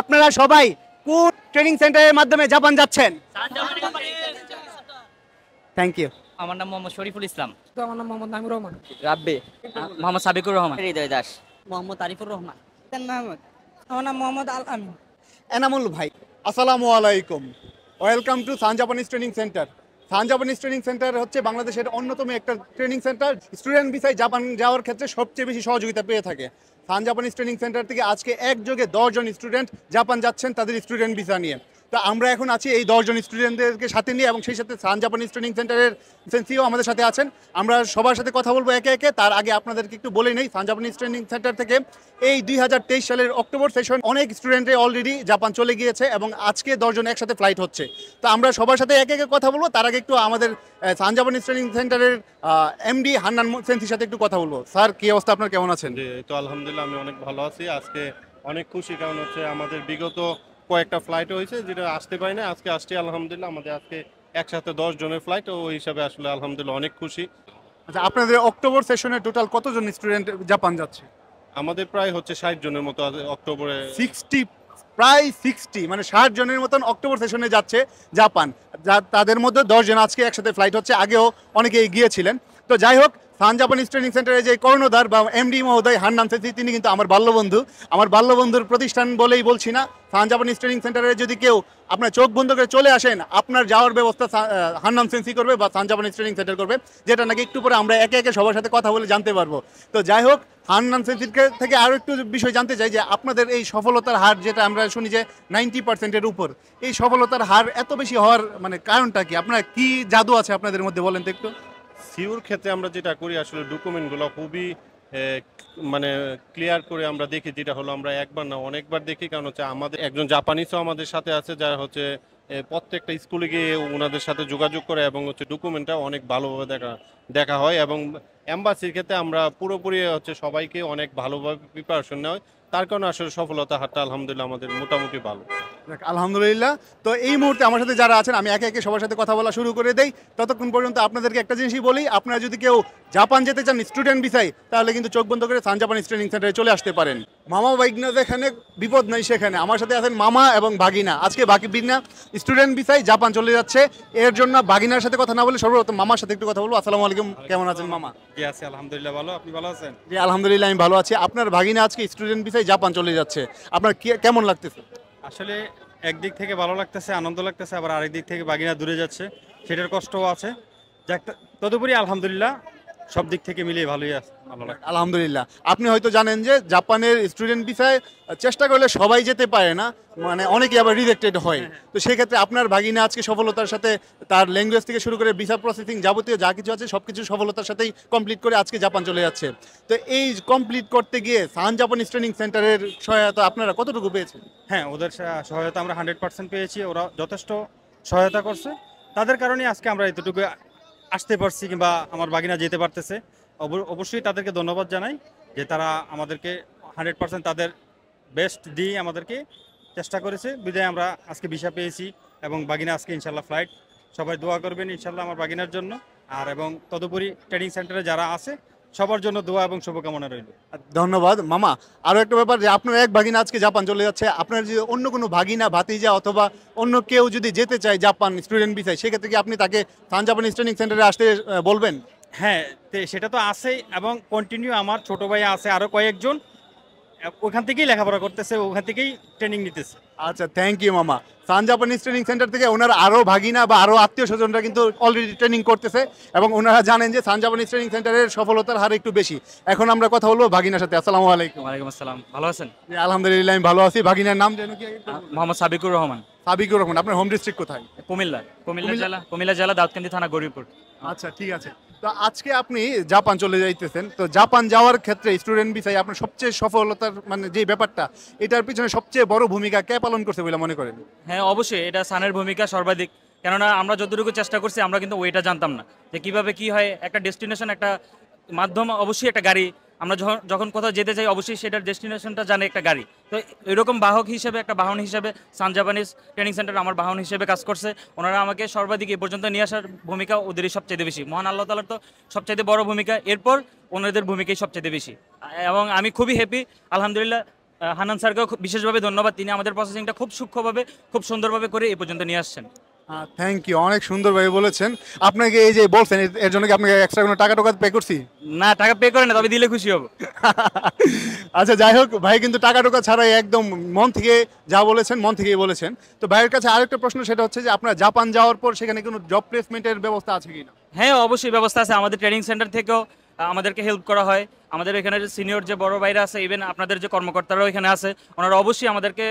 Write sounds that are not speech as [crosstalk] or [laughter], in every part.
আপনারা সবাই কোন ট্রেনিং সেন্টারের মাধ্যমে জাপান যাচ্ছেন? থ্যাংক ইউ আমার নাম মোহাম্মদ শরীফুল ইসলাম। আমার নাম মোহাম্মদ নামির রহমান। রাব্বি মোহাম্মদ সাবিকুর রহমান। হৃদয় দাস মোহাম্মদ আরিফুর রহমান। আমার নাম মোহাম্মদ আল আমিন। এনামুল ভাই আসসালামু আলাইকুম। Welcome to Sun Japanese training centre Sun Japanese training centre হচ্ছে বাংলাদেশের অন্যতম একটা ট্রেনিং সেন্টার স্টুডেন্ট ভিসায় জাপান যাওয়ার ক্ষেত্রে সবচেয়ে বেশি সহযোগিতা পেয়ে থাকে। সান জাপানিজ ট্রেনিং সেন্টার থেকে আজকে একযোগে দশজন স্টুডেন্ট জাপান যাচ্ছেন তাদের স্টুডেন্ট ভিসা নিয়ে। তো আমরা এখন আছি এই দশজন স্টুডেন্টদেরকে সাথে নিয়ে এবং সেই সাথে সান জাপানিজ ট্রেনিং সেন্টারের সেন্সিও আমাদের সাথে আছেন। আমরা সবার সাথে কথা বলব একে একে। তার আগে আপনাদেরকে একটু বলে নেই সান জাপানিজ ট্রেনিং সেন্টার থেকে এই দুই হাজার তেইশ সালের অক্টোবর সেশন অনেক স্টুডেন্টে অলরেডি জাপান চলে গিয়েছে এবং আজকে দশজন একসাথে ফ্লাইট হচ্ছে। তো আমরা সবার সাথে একে একে কথা বলব। তার আগে একটু আমাদের সান জাপানিজ ট্রেনিং সেন্টারের এমডি হান্নান সেন্সির সাথে একটু কথা বলব। স্যার কি অবস্থা? আপনার কেমন আছেন? তো আলহামদুলিল্লাহ, আমি অনেক ভালো আছি। আজকে অনেক খুশি, কারণ হচ্ছে আমাদের বিগত কয়েকটা ফ্লাইট হয়েছে যেটা আসতে পারি না আজকে আসছি আলহামদুলিল্লাহ। আমাদের আজকে একসাথে দশ জনের ফ্লাইট ওই হিসাবে আসলে আলহামদুলিল্লাহ অনেক খুশি। আচ্ছা আপনাদের অক্টোবর সেশনে টোটাল কতজন স্টুডেন্ট জাপান যাচ্ছে? আমাদের প্রায় হচ্ছে ষাট জনের মতো অক্টোবরে। সিক্সটি প্রায় সিক্সটি মানে ষাট জনের মতন অক্টোবর সেশনে যাচ্ছে জাপান যা তাদের মধ্যে দশ জন আজকে একসাথে ফ্লাইট হচ্ছে আগেও অনেকে গিয়েছিলেন তো যাই হোক সান জাপানিজ ট্রেনিং সেন্টারে যে কর্ণধার বা এমডি মহোদয় হান্নান সেন্সি তিনি কিন্তু আমার বাল্যবন্ধু। আমার বাল্যবন্ধুর প্রতিষ্ঠান বলেই বলছি না। সান জাপানিজ ট্রেনিং সেন্টারে যদি কেউ আপনার চোখ বন্ধ করে চলে আসেন, আপনার যাওয়ার ব্যবস্থা হান্নান সেন্সি করবে বা সান জাপানিজ ট্রেনিং সেন্টার করবে, যেটা নাকি একটু পরে আমরা একে একে সবার সাথে কথা বলে জানতে পারব। তো যাই হোক হান্নান সেন্সির থেকে আরও একটু বিষয় জানতে চাই যে আপনাদের এই সফলতার হার যেটা আমরা শুনি যে নাইনটি পার্সেন্টের উপর, এই সফলতার হার এত বেশি হওয়ার মানে কারণটা কি? আপনার কি জাদু আছে আপনাদের মধ্যে বলেন তো একটু। সিউর ক্ষেত্রে আমরা যেটা করি, আসলে ডকুমেন্টগুলো খুবই মানে ক্লিয়ার করে আমরা দেখি, যেটা হলো আমরা একবার না অনেকবার দেখি। কারণ হচ্ছে আমাদের, একজন জাপানিসও আমাদের সাথে আছে, যারা হচ্ছে প্রত্যেকটা স্কুলে গিয়ে ওনাদের সাথে যোগাযোগ করে এবং হচ্ছে ডকুমেন্টটা অনেক ভালোভাবে দেখা দেখা হয় এবং এম্বাসির ক্ষেত্রে আমরা পুরোপুরি হচ্ছে সবাইকে অনেক ভালোভাবে প্রিপারেশন নেওয়া তার কারণে আসলে সফলতা হারটা আলহামদুলিল্লাহ আমাদের মোটামুটি ভালো। আলহামদুলিল্লাহ। তো এই মুহূর্তে আমার সাথে যারা আছেন, আমি একে একে সবার সাথে কথা বলা শুরু করে দেই। ততক্ষণ পর্যন্ত আপনাদেরকে একটা জিনিসই বলি, আপনারা যদি কেউ জাপান যেতে চান স্টুডেন্ট ভিসায় তাহলে কিন্তু চোখ বন্ধ করে সান জাপান ট্রেনিং সেন্টারে চলে আসতে পারেন। মামা বাইকনা যেখানে বিপদ নাই সেখানে। আমার সাথে আছেন মামা এবং বাগিনা আজকে বাকি বিনা স্টুডেন্ট ভিসায় জাপান চলে যাচ্ছে। এর জন্য বাগিনার সাথে কথা না বলে সর্বপ্রথম মামার সাথে একটু কথা বলব। আসসালামু আলাইকুম। কেমন আছেন মামা? জি আছি। আলহামদুলিল্লাহ ভালো। আপনি ভালো আছেন? জি আলহামদুলিল্লাহ আমি ভালো আছি। আপনার ভাগিনা আজকে স্টুডেন্ট ভিসায় জাপান চলে যাচ্ছে। আপনার কি- কেমন লাগতেছে? আসলে একদিক থেকে ভালো লাগতেছে আনন্দ লাগতেছে আবার আরেক দিক থেকে বাগিনা দূরে যাচ্ছে। সেটার কষ্টও আছে। যাক তদুপরি আলহামদুলিল্লাহ সব দিক থেকে মিলিয়ে ভালোই আছে ভালো লাগে আলহামদুলিল্লাহ। আপনি হয়তো জানেন যে জাপানের স্টুডেন্ট ভিসায় চেষ্টা করলে সবাই যেতে পারে না মানে অনেকে আবার রিজেক্টেড হয়। তো সেক্ষেত্রে আপনার ভাগিনা আজকে সফলতার সাথে তার ল্যাঙ্গুয়েজ থেকে শুরু করে ভিসা প্রসেসিং যাবতীয় যা কিছু আছে সব কিছু সফলতার সাথেই কমপ্লিট করে আজকে জাপান চলে যাচ্ছে। তো এই কমপ্লিট করতে গিয়ে সান জাপানিজ ট্রেনিং সেন্টারের সহায়তা আপনারা কতটুকু পেয়েছেন? হ্যাঁ ওদের সহায়তা আমরা হান্ড্রেড পার্সেন্ট পেয়েছি ওরা যথেষ্ট সহায়তা করছে। তাদের কারণে আজকে আমরা এতটুকু আসতে পারছি কিংবা আমার বাগিনা যেতে পারতেছে, অব- অবশ্যই তাদেরকে ধন্যবাদ জানাই যে তারা আমাদেরকে হান্ড্রেড পার্সেন্ট তাদের বেস্ট দিয়ে আমাদেরকে চেষ্টা করেছে। বিদায় আমরা আজকে ভিসা পেয়েছি এবং বাগিনা আজকে ইনশাল্লাহ ফ্লাইট সবাই দোয়া করবেন ইনশাল্লাহ আমার বাগিনার জন্য। আর এবং তদুপরি ট্রেনিং সেন্টারে যারা আছে সবার জন্য দোয়া এবং শুভকামনা রইল। ধন্যবাদ। মামা আরও একটা ব্যাপার যে আপনার এক ভাগিনা আজকে জাপান চলে যাচ্ছে। আপনার যদি অন্য কোনো ভাগিনা ভাতিজা অথবা অন্য কেউ যদি যেতে চায় জাপান স্টুডেন্ট বিষয় সেক্ষেত্রে কি আপনি তাকে সান জাপান স্টেডিং সেন্টারে আসতে বলবেন? হ্যাঁ তে সেটা তো আছেই এবং কন্টিনিউ আমার ছোট ভাই আছে আরও কয়েকজন। ওখান থেকেই লেখাপড়া করতেছে ওখান থেকেই ট্রেনিং নিতেছে। আচ্ছা থ্যাংক ইউ মামা। সান জাপানিজ ট্রেনিং সেন্টার থেকে ওনার আরও ভাগিনা বা আরও আত্মীয় স্বজনরা কিন্তু অলরেডি ট্রেনিং করতেছে এবং ওনারা জানেন যে সান জাপানিজ ট্রেনিং সেন্টারের সফলতার হার একটু বেশি। এখন আমরা কথা বলব ভাগিনার সাথে। আসসালামু আলাইকুম। ওয়ালাইকুম আসসালাম। ভালো আছেন? আলহামদুলিল্লাহ আমি ভালো আছি। ভাগিনার নাম যেন কি মোহাম্মদ সাবিকুর রহমান। সাবিকুর রহমান আপনার হোম ডিস্ট্রিক্ট কোথায়? কুমিল্লা। কুমিল্লা কুমিল্লা- জেলা কুমিল্লা জেলা দাউদকান্দি থানা গরিপুর। আচ্ছা ঠিক আছে। তো আজকে আপনি জাপান চলে যাইতেছেন। তো জাপান যাওয়ার ক্ষেত্রে স্টুডেন্ট ভিসায় আপনার সবচেয়ে সফলতার মানে যে ব্যাপারটা, এটার পিছনে সবচেয়ে বড় ভূমিকা কে পালন করছে বলে মনে করেন? হ্যাঁ অবশ্যই, এটা সানের ভূমিকা সর্বাধিক। কেননা আমরা যতটুকু চেষ্টা করছি, আমরা কিন্তু ওইটা জানতাম না। যে কীভাবে কি হয়, একটা ডেস্টিনেশন একটা মাধ্যম, অবশ্যই একটা গাড়ি। আমরা যখন কোথাও যেতে চাই, অবশ্যই সেটার ডেস্টিনেশনটা জানে একটা গাড়ি। তো এরকম বাহক হিসেবে, একটা বাহন হিসেবে, সান জাপানিজ ট্রেনিং সেন্টার আমার বাহন হিসেবে কাজ করছে। ওনারা আমাকে সর্বাধিক এ পর্যন্ত নিয়ে আসার ভূমিকা ওদেরই সবচেয়ে বেশি। মহান আল্লাহ তালার তো সবচেয়ে বড় ভূমিকা। এরপর ওনাদের ভূমিকাই সবচেয়ে বেশি। এবং আমি খুবই হ্যাপি আলহামদুলিল্লাহ হানান স্যারকেও বিশেষভাবে ধন্যবাদ। তিনি আমাদের প্রসেসিংটা খুব সূক্ষ্মভাবে, খুব সুন্দরভাবে করে এই পর্যন্ত নিয়ে আসছেন। থ্যাংক ইউ অনেক সুন্দরভাবে বলেছেন। আপনাকে এই যে বলছেন এর- জন্য কি আপনাকে এক্সট্রা কোনো টাকা টাকা পে করছি? না টাকা পে করে না তবে দিলে খুশি হব। [laughs] আচ্ছা যাই হোক ভাই কিন্তু টাকা টাকা ছাড়াই একদম মন থেকে যা বলেছেন মন থেকেই বলেছেন। তো ভাইয়ের কাছে আরেকটা প্রশ্ন সেটা হচ্ছে যে আপনার জাপান যাওয়ার পর সেখানে কোনো জব প্লেসমেন্টের ব্যবস্থা আছে কিনা? হ্যাঁ অবশ্যই ব্যবস্থা আছে আমাদের ট্রেনিং সেন্টার থেকেও আমাদেরকে হেল্প করা হয়। আমাদের এখানে সিনিয়র যে বড় ভাইরা আছে ইভেন আপনাদের যে কর্মকর্তারাও এখানে আছে, ওনারা অবশ্যই আমাদেরকে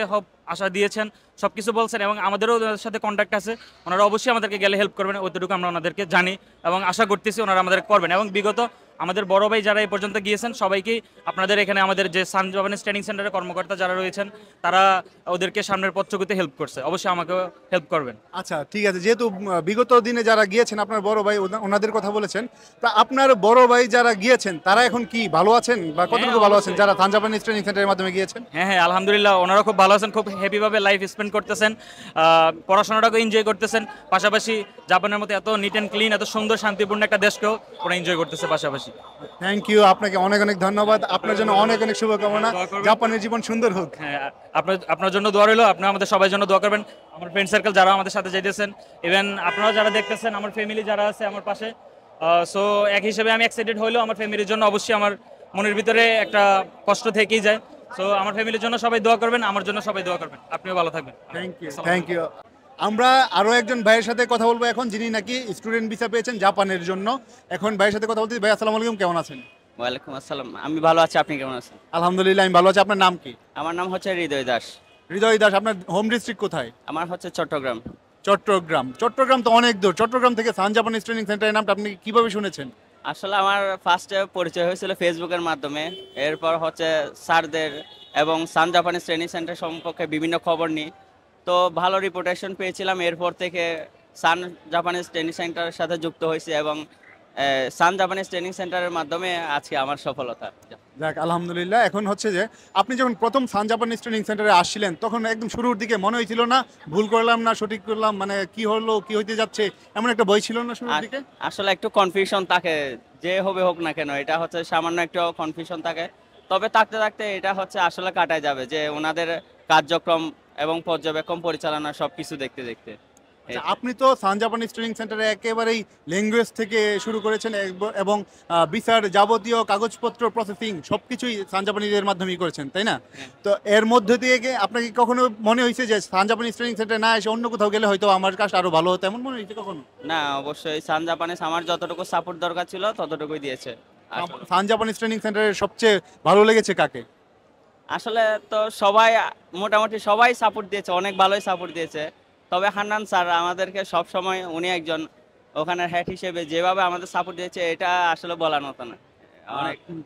আশা দিয়েছেন সব কিছু বলছেন এবং আমাদেরও সাথে কন্ট্যাক্ট আছে, ওনারা অবশ্যই আমাদেরকে গেলে হেল্প করবেন, ওইটুকু আমরা ওনাদেরকে জানি এবং আশা করতেছি ওনারা আমাদের করবেন এবং বিগত আমাদের বড় ভাই যারা এই পর্যন্ত গিয়েছেন, সবাইকেই আপনাদের এখানে আমাদের যে সান জাপানিজ ট্রেনিং সেন্টারের কর্মকর্তা যারা রয়েছেন, তারা ওদেরকে সামনের পথচকুতে হেল্প করছে, অবশ্যই আমাকেও হেল্প করবেন। আচ্ছা ঠিক আছে, যেহেতু বিগত দিনে যারা গিয়েছেন, আপনার বড় ভাই ওনাদের কথা বলেছেন, তা আপনার বড় ভাই যারা গিয়েছেন, তারা এখন কি ভালো আছেন? বা কতটুকু ভালো আছেন? যারা থান জাপানিজ ট্রেনিং সেন্টারের মাধ্যমে গিয়েছেন? হ্যাঁ হ্যাঁ আলহামদুলিল্লাহ ওনারা খুব ভালো আছেন খুব হ্যাপিভাবে লাইফ স্পেন্ড করতেছেন। আহ, পড়াশোনাটাকেও এনজয় করতেছেন। পাশাপাশি জাপানের মতো এত নিট অ্যান্ড ক্লিন এত সুন্দর শান্তিপূর্ণ একটা দেশকেও ওরা এনজয় করতেছে পাশাপাশি। থ্যাংক ইউ আপনাকে অনেক অনেক ধন্যবাদ। আপনার জন্য অনেক অনেক শুভকামনা। জাপানের জীবন সুন্দর হোক। হ্যাঁ আপনার আপনার জন্য দোয়া রইল আপনি আমাদের সবাই জন্য দোয়া করবেন। আমার ফ্রেন্ড সার্কেল যারা আমাদের সাথে যাইতেছেন ইভেন আপনারা যারা দেখতেছেন আমার ফ্যামিলি যারা আছে আমার পাশে সো এক হিসেবে আমি এক্সাইটেড হলেও আমার ফ্যামিলির জন্য অবশ্যই আমার মনের ভিতরে একটা কষ্ট থেকেই যায়। সো আমার ফ্যামিলির জন্য সবাই দোয়া করবেন আমার জন্য সবাই দোয়া করবেন। আপনিও ভালো থাকবেন। থ্যাংক ইউ থ্যাংক ইউ আমরা আরও একজন ভাইয়ের সাথে কথা বলব এখন যিনি নাকি স্টুডেন্ট ভিসা পেয়েছেন জাপানের জন্য। এখন ভাইয়ের সাথে কথা বলতে ভাই আসসালামু আলাইকুম কেমন আছেন? ওয়ালাইকুম আসসালাম। আমি ভালো আছি আপনি কেমন আছেন? আলহামদুলিল্লাহ আমি ভালো আছি। আপনার নাম কি? আমার নাম হচ্ছে হৃদয় দাস। হৃদয় দাস আপনার হোম ডিস্ট্রিক্ট কোথায়? আমার হচ্ছে চট্টগ্রাম। চট্টগ্রাম। চট্টগ্রাম তো অনেক দূর। চট্টগ্রাম থেকে সান জাপানিজ ট্রেনিং সেন্টারের নামটা আপনি কীভাবে শুনেছেন? আসলে আমার ফার্স্টে পরিচয় হয়েছিল ফেসবুকের মাধ্যমে। এরপর হচ্ছে স্যারদের এবং সান জাপানিজ ট্রেনিং সেন্টার সম্পর্কে বিভিন্ন খবর নিই। তো ভালো রিপোর্টেশন পেয়েছিলাম। এরপর থেকে সান জাপানিজ ট্রেনিং সেন্টারের সাথে যুক্ত হয়েছি এবং সান জাপানিজ ট্রেনিং সেন্টারের মাধ্যমে আজকে আমার সফলতা। যাক আলহামদুলিল্লাহ। এখন হচ্ছে যে আপনি যখন প্রথম সান জাপানিজ ট্রেনিং সেন্টারে আসছিলেন তখন একদম শুরুর দিকে মনে হয়েছিল না ভুল করলাম না সঠিক করলাম মানে কি হলো কি হইতে যাচ্ছে এমন একটা বই ছিল না শুরুর দিকে? আসলে একটু কনফিউশন থাকে যে হবে হোক না কেন এটা হচ্ছে সামান্য একটু কনফিউশন থাকে। তবে থাকতে থাকতে এটা হচ্ছে আসলে কাটায় যাবে যে ওনাদের কার্যক্রম এবং পর্যবেক্ষণ পরিচালনা সব কিছু দেখতে দেখতে। আপনি তো সান জাপানিজ ট্রেনিং সেন্টারে একেবারেই ল্যাঙ্গুয়েজ থেকে শুরু করেছেন এবং বিচার যাবতীয় কাগজপত্র প্রসেসিং সবকিছুই সান জাপানিজের মাধ্যমেই করেছেন তাই না? হ্যাঁ। তো এর মধ্যে দিয়ে আপনাকে কখনো মনে হয়েছে যে সান জাপানিজ ট্রেনিং সেন্টারে না এসে অন্য কোথাও গেলে হয়তো আমার কাজটা আরও ভালো হতো এমন মনে হয়েছে কখনো? না অবশ্যই। সান জাপানিজ আমার যতটুকু সাপোর্ট দরকার ছিল ততটুকুই দিয়েছে। আসলে। সান জাপানিজ ট্রেনিং সেন্টারের সবচেয়ে ভালো লেগেছে কাকে? আসলে তো সবাই মোটামুটি সবাই সাপোর্ট দিয়েছে অনেক ভালোই সাপোর্ট দিয়েছে। তবে হান্নান স্যার আমাদেরকে সব সময় উনি একজন ওখানের হেড হিসেবে যেভাবে আমাদের সাপোর্ট দিয়েছে এটা আসলে বলার মতো না।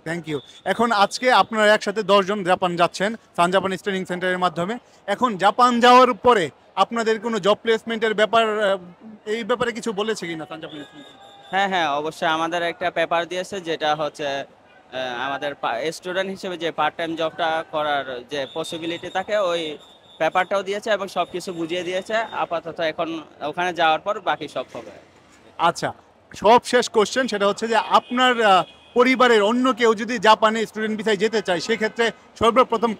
থ্যাংক ইউ এখন আজকে আপনারা একসাথে দশজন জাপান যাচ্ছেন সান জাপানিজ ট্রেনিং সেন্টারের মাধ্যমে। এখন জাপান যাওয়ার পরে আপনাদের কোনো জব প্লেসমেন্টের ব্যাপার এই ব্যাপারে কিছু বলেছে কিনা সান জাপানিজ হ্যাঁ হ্যাঁ অবশ্যই আমাদের একটা পেপার দিয়েছে যেটা হচ্ছে আমাদের স্টুডেন্ট হিসেবে যে পার্ট টাইম জবটা করার যে পসিবিলিটি থাকে ওই পেপারটাও দিয়েছে এবং সব কিছু বুঝিয়ে দিয়েছে। আপাতত এখন ওখানে যাওয়ার পর বাকি সব হবে। আচ্ছা সব শেষ কোশ্চেন সেটা হচ্ছে যে আপনার পরিবারের অন্য কেউ যদি জাপানে স্টুডেন্ট ভিসায় যেতে চায় সেক্ষেত্রে সর্বপ্রথম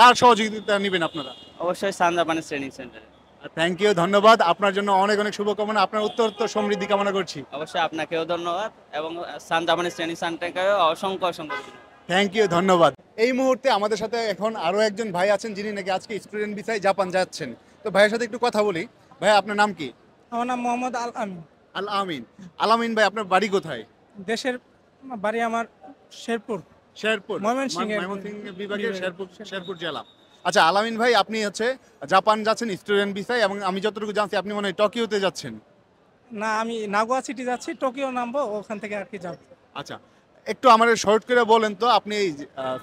কার সহযোগিতা নেবেন আপনারা? অবশ্যই সান জাপানিজ ট্রেনিং সেন্টারে থ্যাংক ইউ ধন্যবাদ। আপনার জন্য অনেক অনেক শুভকামনা। আপনার উত্তর সমৃদ্ধি কামনা করছি। অবশ্যই আপনাকেও ধন্যবাদ এবং সান জাপানিজ ট্রেনিং সেন্টারকেও অসংখ্য অসংখ্য থ্যাংক ইউ ধন্যবাদ। এই মুহূর্তে আমাদের সাথে এখন আরও একজন ভাই আছেন যিনি নাকি আজকে স্টুডেন্ট ভিসায় জাপান যাচ্ছেন। তো ভাইয়ের সাথে একটু কথা বলি। ভাই আপনার নাম কি? আমার নাম মোহাম্মদ আল আমিন। আল আমিন। আল আমিন ভাই আপনার বাড়ি কোথায়? দেশের বাড়ি আমার শেরপুর। শেরপুর? ময়মনসিংহ বিভাগের শেরপুর শেরপুর। শেরপুর জেলা। আচ্ছা আলামিন ভাই আপনি হচ্ছে জাপান যাচ্ছেন স্টুডেন্ট ভিসায় এবং আমি যতটুকু জানছি আপনি মনে হয় টোকিওতে যাচ্ছেন। না আমি নাগোয়া সিটি যাচ্ছি টোকিও নামবো ওখান থেকে আর কি যাব। আচ্ছা একটু আমাদের শর্ট করে বলেন তো আপনি এই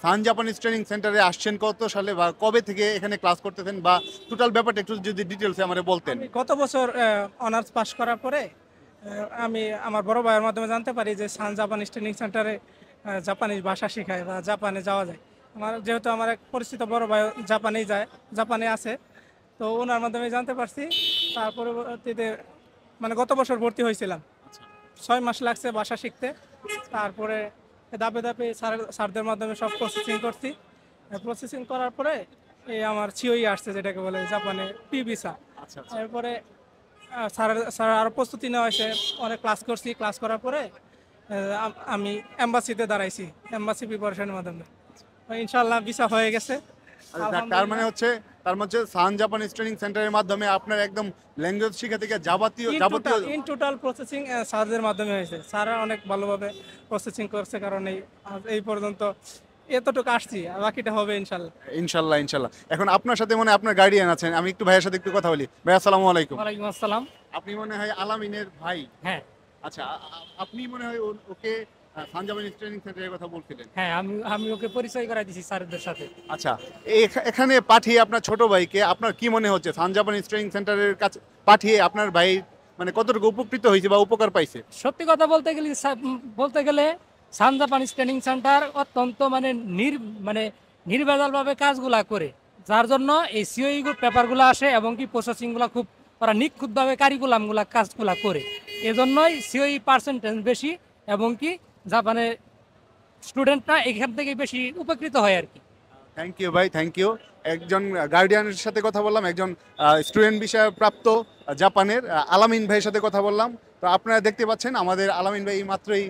সান জাপানিজ ট্রেনিং সেন্টারে আসছেন কত সালে বা কবে থেকে এখানে ক্লাস করতেছেন বা টোটাল ব্যাপারটা একটু যদি ডিটেলসে আমাদের বলতেন? গত বছর অনার্স পাস করার পরে আমি আমার বড় ভাইয়ের মাধ্যমে জানতে পারি যে সান জাপানিজ ট্রেনিং সেন্টারে জাপানিজ ভাষা শেখায় বা জাপানে যাওয়া যায়। আমার যেহেতু আমার এক পরিচিত বড় ভাই জাপানেই যায় জাপানে আছে তো ওনার মাধ্যমে জানতে পারছি। তার পরবর্তীতে মানে গত বছর ভর্তি হয়েছিলাম। ছয় মাস লাগছে ভাষা শিখতে। তারপরে ধাপে ধাপে স্যার স্যারদের মাধ্যমে সব প্রসেসিং করছি। প্রসেসিং করার পরে এই আমার সিওই আসছে যেটাকে বলে জাপানে পি ভিসা আচ্ছা আচ্ছা। এরপরে স্যার স্যার আরও প্রস্তুতি নেওয়া হয়েছে। অনেক ক্লাস করছি। ক্লাস করার পরে আমি এম্বাসিতে দাঁড়াইছি। এম্বাসি প্রিপারেশনের মাধ্যমে। ইনশাল্লাহ ভিসা হয়ে গেছে। আচ্ছা, তার মানে হচ্ছে তার মধ্যে সান জাপানিজ ট্রেনিং সেন্টারের মাধ্যমে আপনার একদম ল্যাঙ্গুয়েজ শিখা থেকে যাবতীয় যাবতীয় ইন টোটাল প্রসেসিং স্যারদের মাধ্যমে হয়েছে। স্যাররা অনেক ভালোভাবে প্রসেসিং করছে কারণ এই এই পর্যন্ত এতটুকু আসছি বাকিটা হবে ইনশাল্লাহ। ইনশাল্লাহ ইনশাল্লাহ। এখন আপনার সাথে মনে আপনার গার্ডিয়ান আছেন আমি একটু ভাইয়ের সাথে একটু কথা বলি। ভাই আসসালামু আলাইকুম। ওয়ালাইকুম আসসালাম। আপনি মনে হয় আলামিনের ভাই? হ্যাঁ। আচ্ছা আপনি মনে হয় ওকে আহ, সান জাপানিজ ট্রেনিং সেন্টারের কথা বলছিলেন। হ্যাঁ আমি আমি ওকে পরিচয় করাই দিছি স্যারদের সাথে। আচ্ছা এখ- এখানে পাঠিয়ে আপনার ছোট ভাইকে আপনার কি মনে হচ্ছে? ট্রেনিং সেন্টারের কাছে পাঠিয়ে আপনার ভাই মানে কতটুকু উপকৃত হয়েছে বা উপকার পাইছে? সত্যি কথা বলতে গেলে বলতে গেলে সান জাপানিজ ট্রেনিং সেন্টার অত্যন্ত মানে নির মানে নির্ভেজালভাবে কাজগুলা করে। যার জন্য এই সিওই পেপারগুলো আসে এবং কি প্রসেসিংগুলো খুব ওরা নিখুঁতভাবে কারিকুলামগুলা কাজগুলা করে। এজন্যই সিওই পার্সেন্টেজ বেশি এবং কি জাপানের স্টুডেন্টরা এখান থেকে বেশি উপকৃত হয় আর কি। থ্যাংক ইউ ভাই থ্যাংক ইউ একজন গার্ডিয়ানের সাথে কথা বললাম একজন স্টুডেন্ট বিষয়ে প্রাপ্ত জাপানের আলামিন ভাইয়ের সাথে কথা বললাম। তো আপনারা দেখতে পাচ্ছেন আমাদের আলামিন ভাই মাত্রই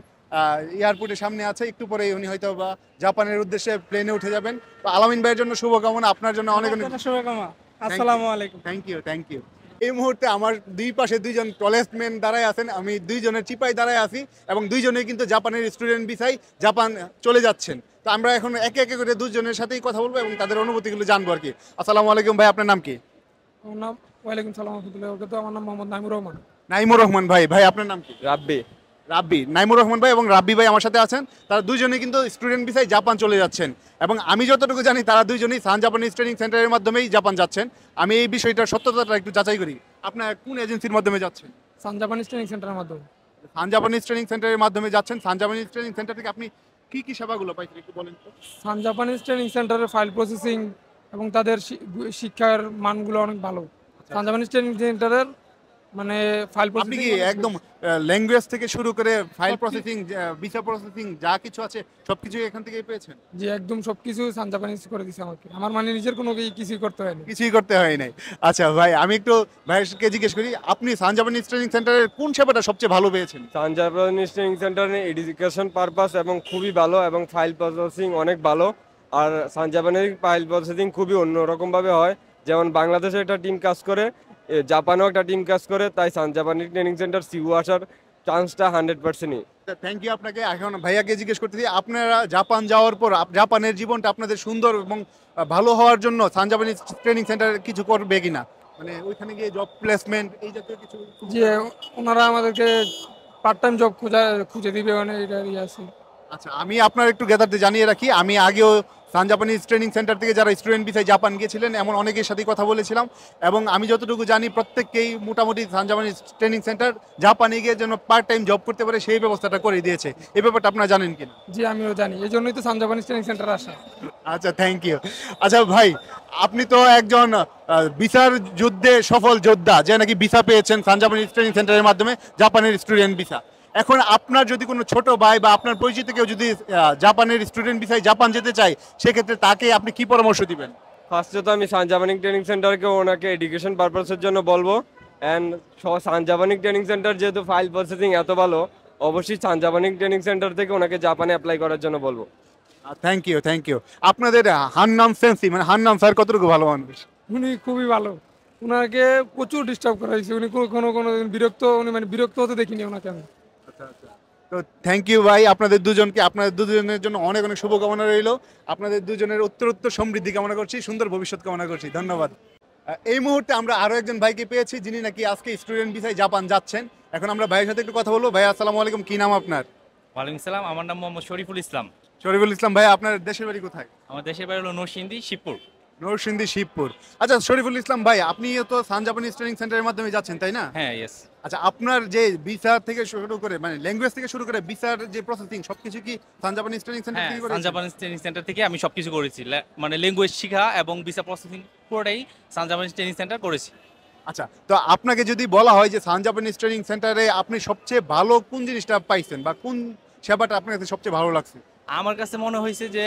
এয়ারপোর্টের সামনে আছে একটু পরেই উনি হয়তো বা জাপানের উদ্দেশ্যে প্লেনে উঠে যাবেন। তো আলামিন ভাইয়ের জন্য শুভকামনা আপনার জন্য অনেক অনেক শুভকামনা। আসসালামু আলাইকুম। থ্যাংক ইউ থ্যাংক ইউ এই মুহূর্তে আমার দুই পাশে দুইজন টলেস্টম্যান মেন দাঁড়ায় আছেন আমি দুইজনের চিপাই দাঁড়ায় আছি এবং দুইজনেই কিন্তু জাপানের স্টুডেন্ট বিসাই জাপান চলে যাচ্ছেন। তো আমরা এখন একে একে করে দুজনের সাথেই কথা বলব এবং তাদের অনুভূতিগুলো জানব আর কি। আসসালামু আলাইকুম ভাই আপনার নাম কি? আমার নাম ওয়ালাইকুম সালাম রহমতুল্লাহ আমার নাম মোহাম্মদ নাইমুর রহমান। নাইমুর রহমান ভাই ভাই আপনার নাম কি? রাব্বি। রাব্বি নাইমুর রহমান ভাই এবং রাব্বি ভাই আমার সাথে আছেন। তারা দুইজনেই কিন্তু স্টুডেন্ট ভিসায় জাপান চলে যাচ্ছেন। এবং আমি যতটুকু জানি তারা দুজনেই সান জাপানিজ ট্রেনিং সেন্টারের মাধ্যমেই জাপান যাচ্ছেন। আমি এই বিষয়টার সত্যতাটা একটু যাচাই করি। আপনার কোন এজেন্সির মাধ্যমে যাচ্ছেন? সান জাপানিজ ট্রেনিং সেন্টারের মাধ্যমে। সান জাপানিজ ট্রেনিং সেন্টারের মাধ্যমে যাচ্ছেন। সান জাপানিজ ট্রেনিং সেন্টার থেকে আপনি কি কি সেবাগুলো পাইছেন একটু বলেন তো। সান জাপানিজ ট্রেনিং সেন্টারের ফাইল প্রসেসিং এবং তাদের শিক্ষার মানগুলো অনেক ভালো। সান জাপানিজ ট্রেনিং সেন্টারের মানে ফাইল আপনি কি একদম ল্যাঙ্গুয়েজ থেকে শুরু করে ফাইল প্রসেসিং ভিসা প্রসেসিং যা কিছু আছে সবকিছু এখান থেকেই পেয়েছেন? যে একদম সবকিছু সান জাপানিজ করে দিছে আমাকে। আমার মানে নিজের কোনো কিছুই করতে হয়নি কিছুই করতে হয় নাই। আচ্ছা ভাই আমি একটু ভাইকে জিজ্ঞেস করি আপনি সান জাপানিজ ট্রেনিং সেন্টারের কোন সেবাটা সবচেয়ে ভালো পেয়েছেন? Sun Japanese training centre education purpose এবং খুবই ভালো এবং ফাইল প্রসেসিং অনেক ভালো। আর সানজাপানের ফাইল প্রসেসিং খুবই অন্যরকমভাবে হয়। যেমন বাংলাদেশে একটা টিম কাজ করে জাপানেও একটা টিম কাজ করে তাই সানজাপানি ট্রেনিং সেন্টার সিউ আসার চান্সটা হান্ড্রেড পার্সেন্টই থ্যাংক ইউ আপনাকে। এখন ভাইয়াকে জিজ্ঞেস করতেছি আপনারা জাপান যাওয়ার পর জাপানের জীবনটা আপনাদের সুন্দর এবং ভালো হওয়ার জন্য সান জাপানিজ ট্রেনিং সেন্টার কিছু করবে কিনা? মানে ওইখানে গিয়ে জব প্লেসমেন্ট এই জাতীয় কিছু যে ওনারা আমাদেরকে পার্ট টাইম জব খোঁজা খুঁজে দিবে মানে এটা আছে। আচ্ছা আমি আপনার একটু গেদারতে জানিয়ে রাখি আমি আগেও সান জাপানিজ ট্রেনিং সেন্টার থেকে যারা স্টুডেন্ট বিষয়ে জাপান গিয়েছিলেন এমন অনেকের সাথেই কথা বলেছিলাম। এবং আমি যতটুকু জানি প্রত্যেককেই মোটামুটি সান জাপানিজ ট্রেনিং সেন্টার জাপানে গিয়ে যেন পার্ট টাইম জব করতে পারে সেই ব্যবস্থাটা করে দিয়েছে। এই ব্যাপারটা আপনারা জানেন কিনা? জি আমিও জানি। এই জন্যই তো সান জাপানিজ ট্রেনিং সেন্টার আসা আচ্ছা থ্যাংক ইউ আচ্ছা ভাই আপনি তো একজন বিচার যুদ্ধে সফল যোদ্ধা যে নাকি ভিসা পেয়েছেন সান জাপানিজ ট্রেনিং সেন্টারের মাধ্যমে জাপানের স্টুডেন্ট ভিসা এখন আপনার যদি কোনো ছোট ভাই বা আপনার পরিচিত কেউ যদি জাপানের স্টুডেন্ট বিষয়ে জাপান যেতে চায় সেক্ষেত্রে তাকে আপনি কি পরামর্শ দিবেন? ফার্স্টে তো আমি সানজাপানিক ট্রেনিং সেন্টারকে ওনাকে এডুকেশন পারপাসের জন্য বলব। And Sun Japanese training centre যেহেতু ফাইল প্রসেসিং এত ভালো অবশ্যই সানজাপানিক ট্রেনিং সেন্টার থেকে ওনাকে জাপানে অ্যাপ্লাই করার জন্য বলব। থ্যাংক ইউ থ্যাংক ইউ আপনাদের হান্নাম সেন্সি মানে হান্নাম স্যার কতটুকু ভালো মানুষ? উনি খুবই ভালো। ওনাকে প্রচুর ডিস্টার্ব করা হয়েছে। উনি কোনো কোনো কোনো বিরক্ত উনি মানে বিরক্ত হতে দেখিনি ওনাকে আমি। তো থ্যাংক ইউ ভাই আপনাদের দুজনকে আপনাদের দুজনের জন্য অনেক অনেক শুভকামনা রইল। আপনাদের দুজনের উত্তরোত্তর সমৃদ্ধি কামনা করছি সুন্দর ভবিষ্যৎ কামনা করছি ধন্যবাদ। এই মুহূর্তে আমরা আরও একজন ভাইকে পেয়েছি যিনি নাকি আজকে স্টুডেন্ট ভিসায় জাপান যাচ্ছেন। এখন আমরা ভাইয়ের সাথে একটু কথা বলব। ভাই আসসালামু আলাইকুম কি নাম আপনার? ওয়ালাইকুম সালাম আমার নাম মোহাম্মদ শরীফুল ইসলাম। শরীফুল ইসলাম ভাই আপনার দেশের বাড়ি কোথায়? আমার দেশের বাড়ি হলো নরসিংদী শিবপুর। নরসিংদী শিবপুর। আচ্ছা শরীফুল ইসলাম ভাই আপনি তো সান জাপানি ট্রেনিং সেন্টারের মাধ্যমে যাচ্ছেন তাই না? হ্যাঁ ইয়েস আচ্ছা আপনার যে ভিসা থেকে শুরু করে মানে ল্যাঙ্গুয়েজ থেকে শুরু করে ভিসার যে প্রসেসিং সবকিছু কি সান জাপানিজ ট্রেনিং সেন্টার থেকে করেছেন? সানজাপানিজ ট্রেনিং সেন্টার থেকে আমি সবকিছু করেছি। মানে ল্যাঙ্গুয়েজ শেখা এবং ভিসা প্রসেসিং পুরোটাই সানজাপানিজ ট্রেনিং সেন্টার করেছি। আচ্ছা তো আপনাকে যদি বলা হয় যে সান জাপানিজ ট্রেনিং সেন্টারে আপনি সবচেয়ে ভালো কোন জিনিসটা পাইছেন বা কোন সেবাটা আপনার কাছে সবচেয়ে ভালো লাগছে? আমার কাছে মনে হয়েছে যে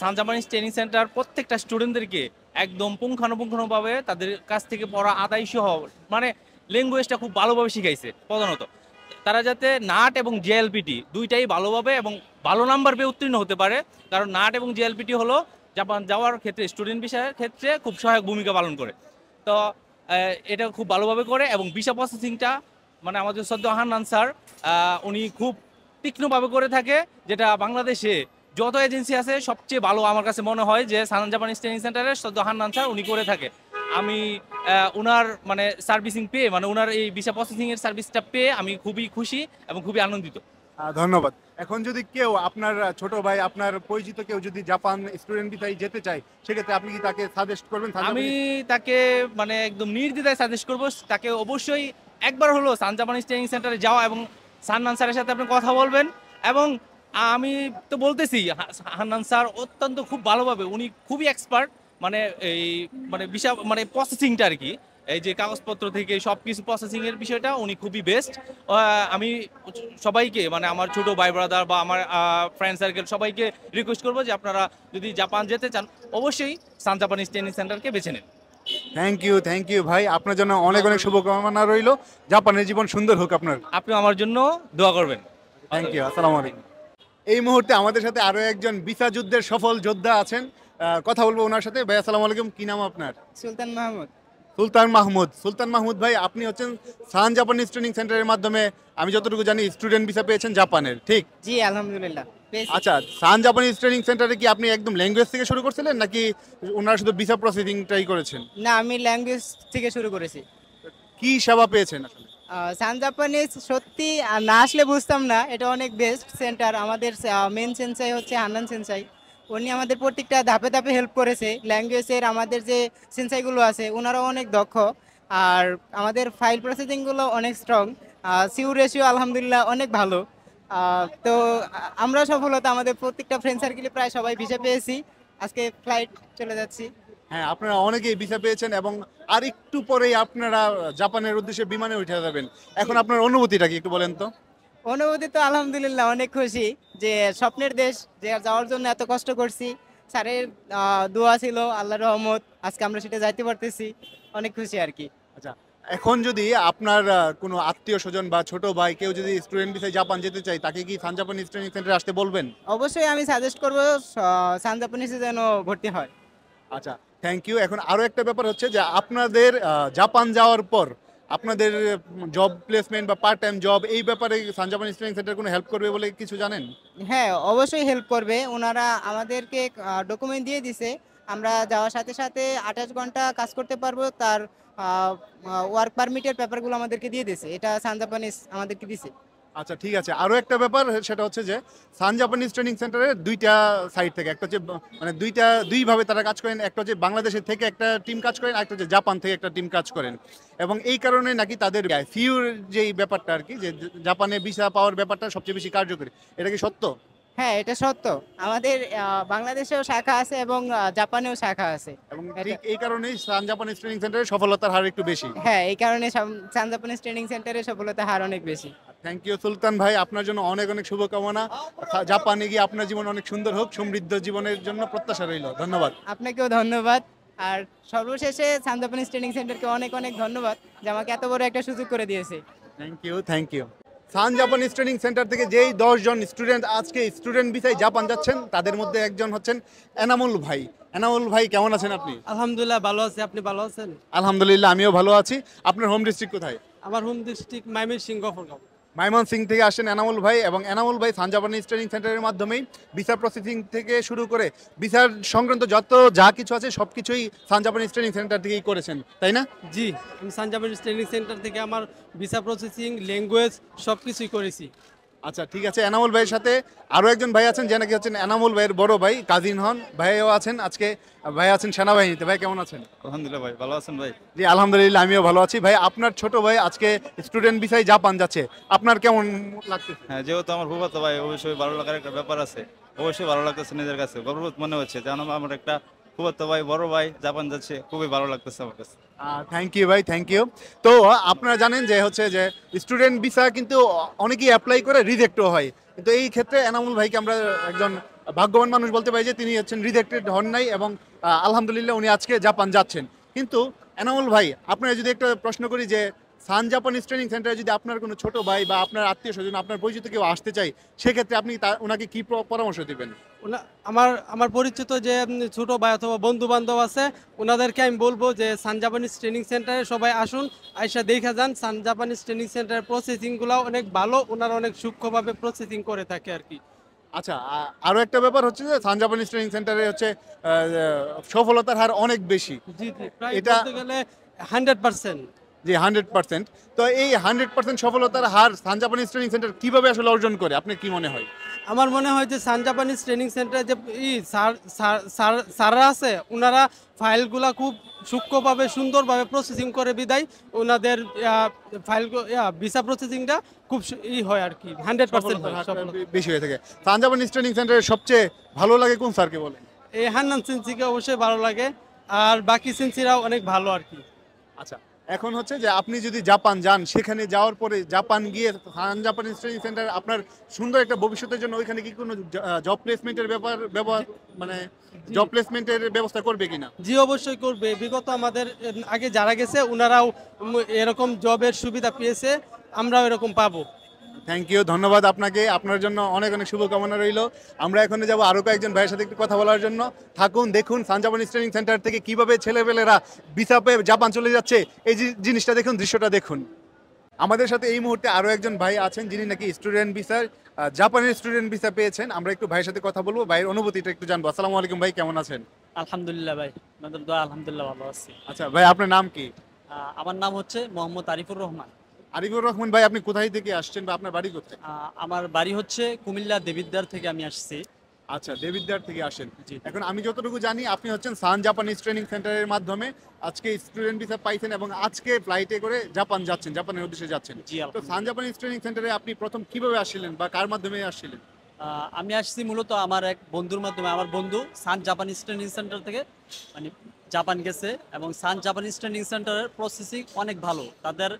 সান জাপানিজ ট্রেনিং সেন্টার প্রত্যেকটা স্টুডেন্টদেরকে একদম পুঙ্খানুপুঙ্খানুভাবে তাদের কাছ থেকে পড়া আদায় সহ মানে ল্যাঙ্গুয়েজটা খুব ভালোভাবে শিখাইছে, প্রধানত। তারা যাতে নাট এবং জেএলপিটি দুইটাই ভালোভাবে এবং ভালো নাম্বার পেয়ে উত্তীর্ণ হতে পারে, কারণ নাট এবং জেএলপিটি হলো জাপান যাওয়ার ক্ষেত্রে, স্টুডেন্ট বিষয়ের ক্ষেত্রে খুব সহায়ক ভূমিকা পালন করে। তো এটা খুব ভালোভাবে করে এবং ভিসা প্রসেসিংটা মানে আমাদের সদ্য হান্নান স্যার উনি খুব তীক্ষ্ণভাবে করে থাকে, যেটা বাংলাদেশে যত এজেন্সি আছে, সবচেয়ে ভালো আমার কাছে মনে হয় যে সানান জাপান ট্রেনিং সেন্টারের সদ্য হান্নান স্যার উনি করে থাকে। আমি ওনার মানে সার্ভিসিং পেয়ে মানে ওনার এই ভিসা প্রসেসিং এর সার্ভিসটা পেয়ে আমি খুবই খুশি এবং খুবই আনন্দিত। ধন্যবাদ। এখন যদি কেউ আপনার ছোট ভাই আপনার পরিচিত কেউ যদি জাপান স্টুডেন্ট ভিসায় যেতে চায় সেক্ষেত্রে আপনি কি তাকে সাজেস্ট করবেন আমি তাকে মানে একদম নির্দ্বিধায় সাজেস্ট করব। তাকে অবশ্যই একবার হলো সান জাপানিজ ট্রেনিং সেন্টারে যাওয়া এবং সান্নান স্যারের সাথে আপনি কথা বলবেন এবং আমি তো বলতেছি হান্নান স্যার অত্যন্ত খুব ভালোভাবে উনি খুবই এক্সপার্ট মানে এই মানে বিশাল মানে প্রসেসিংটা আর কি। এই যে কাগজপত্র থেকে সব কিছু প্রসেসিং এর বিষয়টা উনি খুবই বেস্ট আমি সবাইকে মানে আমার ছোট ভাই ব্রাদার বা আমার ফ্রেন্ড সার্কেল সবাইকে রিকোয়েস্ট করব যে আপনারা যদি জাপান যেতে চান অবশ্যই সান জাপানিজ ট্রেনিং সেন্টারকে বেছে নেন। থ্যাংক ইউ থ্যাংক ইউ ভাই। আপনার জন্য অনেক অনেক শুভকামনা রইল। জাপানের জীবন সুন্দর হোক আপনার। আপনি আমার জন্য দোয়া করবেন। থ্যাংক ইউ আসসালামু আলাইকুম। এই মুহূর্তে আমাদের সাথে আরও একজন বিসা যুদ্ধের সফল যোদ্ধা আছেন। কথা বলব ওনার সাথে। ভাই আসসালামু আলাইকুম। কি নাম আপনার? সুলতান মাহমুদ। সুলতান মাহমুদ। সুলতান মাহমুদ ভাই আপনি হচ্ছেন সান জাপানিজ ট্রেনিং সেন্টারের মাধ্যমে আমি যতটুকু জানি স্টুডেন্ট ভিসা পেয়েছেন জাপানের ঠিক? জি আলহামদুলিল্লাহ আচ্ছা সান জাপানিজ ট্রেনিং সেন্টারে কি আপনি একদম ল্যাঙ্গুয়েজ থেকে শুরু করছিলেন নাকি ওনারা শুধু ভিসা প্রসেসিংটাই করেছেন? না আমি ল্যাঙ্গুয়েজ থেকে শুরু করেছি। কি সেবা পেয়েছেন আসলে? সান জাপানিজ সত্যি না আসলে বুঝতাম না এটা অনেক বেস্ট সেন্টার আমাদের মেন সেন্সাই হচ্ছে হান্নান সেন্সাই উনি আমাদের প্রত্যেকটা ধাপে ধাপে হেল্প করেছে। ল্যাঙ্গুয়েজের আমাদের যে সেন্সাইগুলো আছে ওনারাও অনেক দক্ষ। আর আমাদের ফাইল প্রসেসিংগুলো অনেক স্ট্রং সিউ রেশিও আলহামদুলিল্লাহ অনেক ভালো। তো আমরা সফলতা আমাদের প্রত্যেকটা ফ্রেন্ড সার্কেলে প্রায় সবাই ভিসা পেয়েছি। আজকে ফ্লাইট চলে যাচ্ছি। হ্যাঁ আপনারা অনেকেই ভিসা পেয়েছেন এবং আর একটু পরেই আপনারা জাপানের উদ্দেশ্যে বিমানে উঠে যাবেন। এখন আপনার অনুভূতিটা কি একটু বলেন তো? অনুভূতি তো আলহামদুলিল্লাহ অনেক খুশি যে স্বপ্নের দেশ যে যাওয়ার জন্য এত কষ্ট করছি। স্যারের দোয়া ছিল আল্লাহর রহমত আজকে আমরা সেটা যাইতে পারতেছি। অনেক খুশি আর কি। আচ্ছা এখন যদি আপনার কোনো আত্মীয় স্বজন বা ছোট ভাই কেউ যদি স্টুডেন্ট ভিসায় জাপান যেতে চায় তাকে কি সান জাপানিজ ট্রেনিং সেন্টারে আসতে বলবেন? অবশ্যই আমি সাজেস্ট করব সান জাপানিসে যেন ভর্তি হয়। আচ্ছা থ্যাংক ইউ এখন আরও একটা ব্যাপার হচ্ছে যে আপনাদের জাপান যাওয়ার পর আপনাদের জব প্লেসমেন্ট বা পার্ট টাইম জব এই ব্যাপারে সানজাপান স্টুডেন্ট সেন্টার কোনো হেল্প করবে বলে কিছু জানেন? হ্যাঁ অবশ্যই হেল্প করবে। ওনারা আমাদেরকে ডকুমেন্ট দিয়ে দিছে। আমরা যাওয়ার সাথে সাথে আঠাশ ঘণ্টা কাজ করতে পারব। তার ওয়ার্ক পারমিটের পেপারগুলো আমাদেরকে দিয়ে দিছে। এটা সানজাপানিস আমাদেরকে দিছে। আচ্ছা ঠিক আছে। আরও একটা ব্যাপার, সেটা হচ্ছে যে, সান জাপানিজ ট্রেনিং সেন্টারের দুইটা সাইড থেকে, একটা হচ্ছে মানে দুইটা, দুইভাবে তারা কাজ করেন। একটা হচ্ছে বাংলাদেশের থেকে একটা টিম কাজ করেন, আর একটা হচ্ছে জাপান থেকে একটা টিম কাজ করেন। এবং এই কারণে নাকি তাদের ফিউর যেই ব্যাপারটা আর কি, যে জাপানে ভিসা পাওয়ার ব্যাপারটা সবচেয়ে বেশি কার্যকরী, এটা কি সত্য? হ্যাঁ এটা সত্য। আমাদের বাংলাদেশেও শাখা আছে এবং জাপানেও শাখা আছে। এবং এই কারণেই সান জাপানিজ ট্রেনিং সেন্টারের সফলতার হার একটু বেশি। হ্যাঁ এই কারণে সান জাপানিজ ট্রেনিং সেন্টারে সফলতার হার অনেক বেশি। থ্যাংক ইউ সুলতান ভাই। আপনার জন্য অনেক অনেক শুভকামনা। জাপানে গিয়ে আপনার জীবন অনেক সুন্দর হোক সমৃদ্ধ জীবনের জন্য প্রত্যাশা রইল। ধন্যবাদ। আপনাকেও ধন্যবাদ। আর সর্বশেষে সান জাপানিজ ট্রেনিং সেন্টারকে অনেক অনেক ধন্যবাদ যে আমাকে এত বড় একটা সুযোগ করে দিয়েছে। Thank you thank you Sun Japan training centre থেকে যেই দশজন স্টুডেন্ট আজকে স্টুডেন্ট ভিসায় জাপান যাচ্ছেন তাদের মধ্যে একজন হচ্ছেন এনামুল ভাই। এনামুল ভাই কেমন আছেন আপনি? আলহামদুলিল্লাহ ভালো আছি। আপনি ভালো আছেন? আলহামদুলিল্লাহ আমিও ভালো আছি। আপনার হোম ডিস্ট্রিক্ট কোথায়? আমার home district Mymensingh Gafargaon Mymensingh থেকে আসেন এনামুল ভাই এবং এনামুল ভাই সান স্টেডিং সেন্টারের মাধ্যমেই বিচার প্রসেসিং থেকে শুরু করে বিচার সংক্রান্ত যত যা কিছু আছে সব কিছুই সান স্টেডিং সেন্টার থেকেই করেছেন, তাই না? জি, আমি সানজাবানি ট্রেনিং সেন্টার থেকে আমার ভিসা প্রসেসিং, ল্যাঙ্গুয়েজ সব কিছুই করেছি। আচ্ছা ঠিক আছে এনামুল ভাইয়ের সাথে আরও একজন ভাই আছেন যে নাকি হচ্ছেন এনামুল ভাইয়ের বড় ভাই কাজিন হন। ভাইও আছেন আজকে ভাই আছেন সেনাবাহিনীতে। ভাই কেমন আছেন? আলহামদুলিল্লাহ ভাই ভালো আছেন ভাই? জি আলহামদুলিল্লাহ আমিও ভালো আছি। ভাই আপনার ছোট ভাই আজকে স্টুডেন্ট ভিসায় জাপান যাচ্ছে। আপনার কেমন লাগতেছে? হ্যাঁ যেহেতু আমার ফুফাতো ভাই অবশ্যই ভালো লাগার একটা ব্যাপার আছে। অবশ্যই ভালো লাগতেছে নিজের কাছে। গর্ববোধ মনে হচ্ছে যেন আমার একটা কিন্তু অনেকেই অ্যাপ্লাই করে এই ক্ষেত্রে এনামুল আমরা একজন ভাগ্যবান মানুষ বলতে পারি যে তিনি হচ্ছেন হন নাই এবং আলহামদুলিল্লাহ উনি আজকে জাপান যাচ্ছেন। কিন্তু এনামুল ভাই, আপনার যদি একটা প্রশ্ন করি যে সান জাপানিজ ট্রেনিং সেন্টারে যদি আপনার কোনো ছোট ভাই বা আপনার আত্মীয় স্বজন আপনার পরিচিত কেউ আসতে চাই সেক্ষেত্রে আপনি তা- ওনাকে কি পরামর্শ দেবেন? আমার আমার পরিচিত যে ছোট ভাই অথবা বন্ধু বান্ধব আছে ওনাদেরকে আমি বলব যে সান জাপানিজ ট্রেনিং সেন্টারে সবাই আসুন আইসা দেখা যান। সান জাপানিজ ট্রেনিং সেন্টারের প্রসেসিংগুলো অনেক ভালো ওনারা অনেক সূক্ষ্মভাবে প্রসেসিং করে থাকে আর কি। আচ্ছা আ- আরও একটা ব্যাপার হচ্ছে যে সান জাপানিজ ট্রেনিং সেন্টারে হচ্ছে সফলতার হার অনেক বেশি। জি জি এটা- গেলে হান্ড্রেড পার্সেন্ট যে হান্ড্রেড পার্সেন্ট। তো এই হান্ড্রেড পার্সেন্ট সফলতার হার সান জাপানিজ ট্রেনিং সেন্টার কীভাবে আসলে অর্জন করে? আপনি কি মনে হয়? আমার মনে হয় যে সান জাপানিজ ট্রেনিং সেন্টারে যে ই স্যার স্যার- স্যার- স্যাররা আছে ওনারা ফাইলগুলা খুব সূক্ষ্মভাবে সুন্দরভাবে প্রসেসিং করে বিদায়। ওনাদের ফাইল ভিসা প্রসেসিংটা খুব ই হয় আর কি হান্ড্রেড পার্সেন্ট বেশি হয়ে থাকে। সান জাপানিজ ট্রেনিং সেন্টারের সবচেয়ে ভালো লাগে কোন স্যারকে বলেন? এই হান্নান সেন্সিকে অবশ্যই ভালো লাগে আর বাকি সেন্সিরাও অনেক ভালো আর কি। আচ্ছা এখন হচ্ছে যে আপনি যদি জাপান যান সেখানে যাওয়ার পরে জাপান গিয়ে সান জাপান স্টাডি সেন্টার আপনার সুন্দর একটা ভবিষ্যতের জন্য ওইখানে কি কোনো জব প্লেসমেন্টের ব্যাপার ব্যবহার মানে জব প্লেসমেন্টের ব্যবস্থা করবে কিনা? জি অবশ্যই করবে। বিগত আমাদের আগে যারা গেছে ওনারাও এরকম জবের সুবিধা পেয়েছে আমরাও এরকম পাবো। থ্যাংক ইউ ধন্যবাদ আপনাকে। আপনার জন্য অনেক অনেক শুভকামনা রইল। আমরা এখন যাব আরও কয়েকজন ভাইয়ের সাথে একটু কথা বলার জন্য। থাকুন দেখুন সানজাপানিজ ট্রেনিং সেন্টার থেকে কীভাবে ছেলেপেলেরা ভিসা পেয়ে জাপান চলে যাচ্ছে এই জিনিসটা দেখুন দৃশ্যটা দেখুন। আমাদের সাথে এই মুহূর্তে আরও একজন ভাই আছেন যিনি নাকি স্টুডেন্ট ভিসার জাপানের স্টুডেন্ট ভিসা পেয়েছেন। আমরা একটু ভাইয়ের সাথে কথা বলব ভাইয়ের অনুভূতিটা একটু জানব। আসসালামু আলাইকুম ভাই কেমন আছেন? আলহামদুলিল্লাহ ভাই আলহামদুলিল্লাহ ভালো আছি। আচ্ছা ভাই আপনার নাম কি? আমার নাম হচ্ছে মোহাম্মদ আরিফুর রহমান। আরিফুর রহমান ভাই আপনি কোথায় থেকে আসছেন বা আপনার বাড়ি কোথায়? আমার বাড়ি হচ্ছে কুমিল্লা দেবিদ্বার থেকে আমি আসছি। আচ্ছা দেবিদ্বার থেকে আসেন। এখন আমি যতটুকু জানি আপনি হচ্ছেন সান জাপানিজ ট্রেনিং সেন্টারের মাধ্যমে আজকে স্টুডেন্ট ভিসা পাইছেন এবং আজকে ফ্লাইটে করে জাপান যাচ্ছেন জাপানের উদ্দেশ্যে যাচ্ছেন। তো সান জাপানিজ ট্রেনিং সেন্টারে আপনি প্রথম কীভাবে আসছিলেন বা কার মাধ্যমে আসছিলেন? আমি আসছি মূলত আমার এক বন্ধুর মাধ্যমে। আমার বন্ধু সান জাপানিজ ট্রেনিং সেন্টার থেকে মানে জাপান গেছে এবং সান জাপানিজ ট্রেনিং সেন্টারের প্রসেসিং অনেক ভালো। তাদের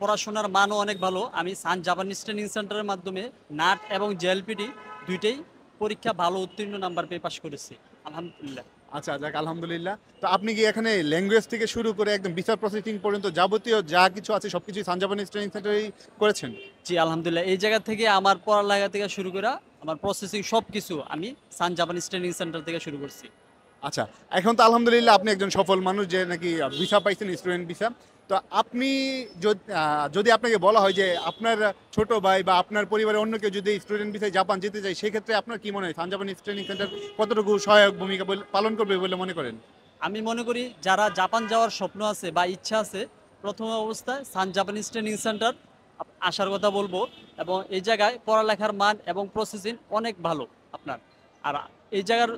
পড়াশোনার মানও অনেক ভালো। আমি সান জাপানিজ ট্রেনিং সেন্টারের মাধ্যমে নাট এবং জেএলপিডি দুইটাই পরীক্ষা ভালো উত্তীর্ণ নাম্বার পেয়ে পাশ করেছি। আলহামদুলিল্লাহ। আচ্ছা যাক আলহামদুলিল্লাহ। তো আপনি কি এখানে ল্যাঙ্গুয়েজ থেকে শুরু করে একদম ভিসা প্রসেসিং পর্যন্ত যাবতীয় যা কিছু আছে সবকিছু সান জাপানিজ ট্রেনিং সেন্টারেই করেছেন? জি আলহামদুলিল্লাহ। এই জায়গা থেকে আমার পড়ালেখা থেকে শুরু করে আমার প্রসেসিং সব কিছু আমি সান জাপানিজ ট্রেনিং সেন্টার থেকে শুরু করছি। আচ্ছা এখন তো আলহামদুলিল্লাহ আপনি একজন সফল মানুষ যে নাকি ভিসা পাইছেন স্টুডেন্ট ভিসা। তো আপনি যদি আপনাকে বলা হয় যে আপনার ছোট ভাই বা আপনার পরিবারের অন্য কেউ যদি স্টুডেন্ট ভিসায় জাপান যেতে চায় সেক্ষেত্রে আপনার কি মনে হয়? সান জাপানিজ ট্রেনিং সেন্টার কতটুকু সহায়ক ভূমিকা পালন করবে বলে মনে করেন? আমি মনে করি যারা জাপান যাওয়ার স্বপ্ন আছে বা ইচ্ছা আছে, প্রথম অবস্থায় সান জাপানিজ ট্রেনিং সেন্টার আসার কথা বলব, এবং এই জায়গায় পড়ালেখার মান এবং প্রসেসিং অনেক ভালো আপনার। আর এই জায়গার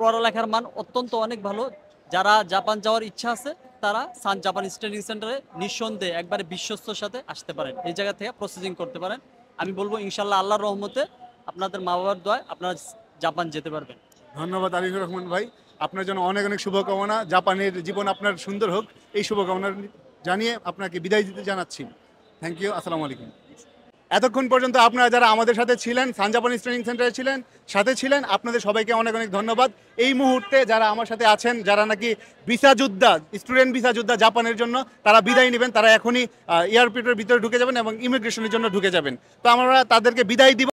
পড়ালেখার মান অত্যন্ত অনেক ভালো। যারা জাপান যাওয়ার ইচ্ছা আছে তারা সান জাপান ট্রেনিং সেন্টারে নিঃসন্দেহে একবারে বিশ্বস্তর সাথে আসতে পারেন। এই জায়গা থেকে প্রসেসিং করতে পারেন। আমি বলব ইনশাল্লাহ আল্লাহর রহমতে আপনাদের মা বাবার দোয়ায় আপনারা জাপান যেতে পারবেন। ধন্যবাদ আরিফুর রহমান ভাই। আপনার জন্য অনেক অনেক শুভকামনা। জাপানের জীবন আপনার সুন্দর হোক। এই শুভকামনা জানিয়ে আপনাকে বিদায় দিতে জানাচ্ছি। থ্যাংক ইউ আসসালামু আলাইকুম। এতক্ষণ পর্যন্ত আপনারা যারা আমাদের সাথে ছিলেন সানজাপানিজ ট্রেনিং সেন্টারে ছিলেন, সাথে ছিলেন, আপনাদের সবাইকে অনেক অনেক ধন্যবাদ। এই মুহূর্তে যারা আমার সাথে আছেন, যারা নাকি ভিসা যোদ্ধা স্টুডেন্ট ভিসা যোদ্ধা জাপানের জন্য, তারা বিদায় নেবেন, তারা এখনই এয়ারপোর্টের ভিতরে ঢুকে যাবেন এবং ইমিগ্রেশনের জন্য ঢুকে যাবেন। তো আমরা তাদেরকে বিদায় দিব।